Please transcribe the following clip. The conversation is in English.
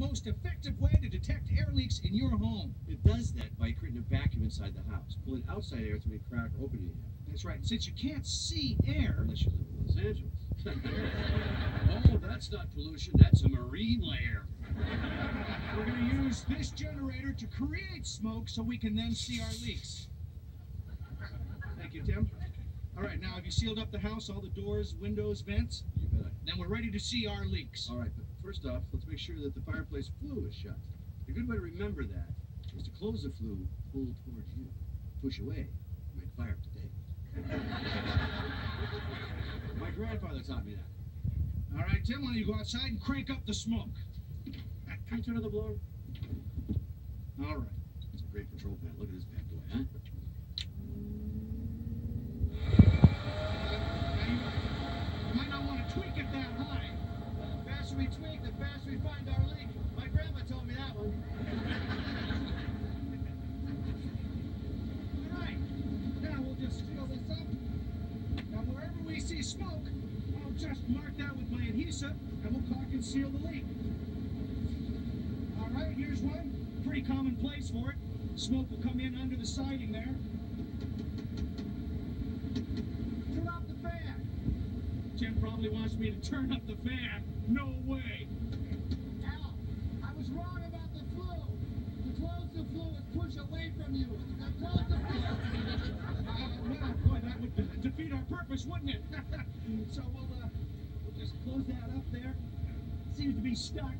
most effective way to detect air leaks in your home. It does that by creating a vacuum inside the house, pulling outside air through any crack or opening you have. That's right. Since you can't see air, Unless you live in Los Angeles. oh, that's not pollution, that's a marine layer. we're going to use this generator to create smoke so we can then see our leaks. Thank you, Tim. All right, now have you sealed up the house, all the doors, windows, vents? Then we're ready to see our leaks. All right, but first off, let's make sure that the fireplace flue is shut. A good way to remember that is to close the flue, pull towards you. Push away, make fire today. My grandfather taught me that. All right, Tim, why don't you go outside and crank up the smoke? Can you turn on the blower? All right. It's a great control panel. Look at this bad boy, huh? You might not want to tweak it that high. The the faster we find our leak. My grandma told me that one. All right. Now we'll just seal this up. Now wherever we see smoke, I'll just mark that with my adhesive, and we'll caulk and seal the leak. All right, here's one. Pretty common place for it. Smoke will come in under the siding there. Turn off the fan. Tim probably wants me to turn up the fan. No way. Al, I was wrong about the flue. To close the flue is push away from you. Now close the flue. Uh, well, boy, that would defeat our purpose, wouldn't it? so we'll, uh, we'll just close that up there. Seems to be stuck.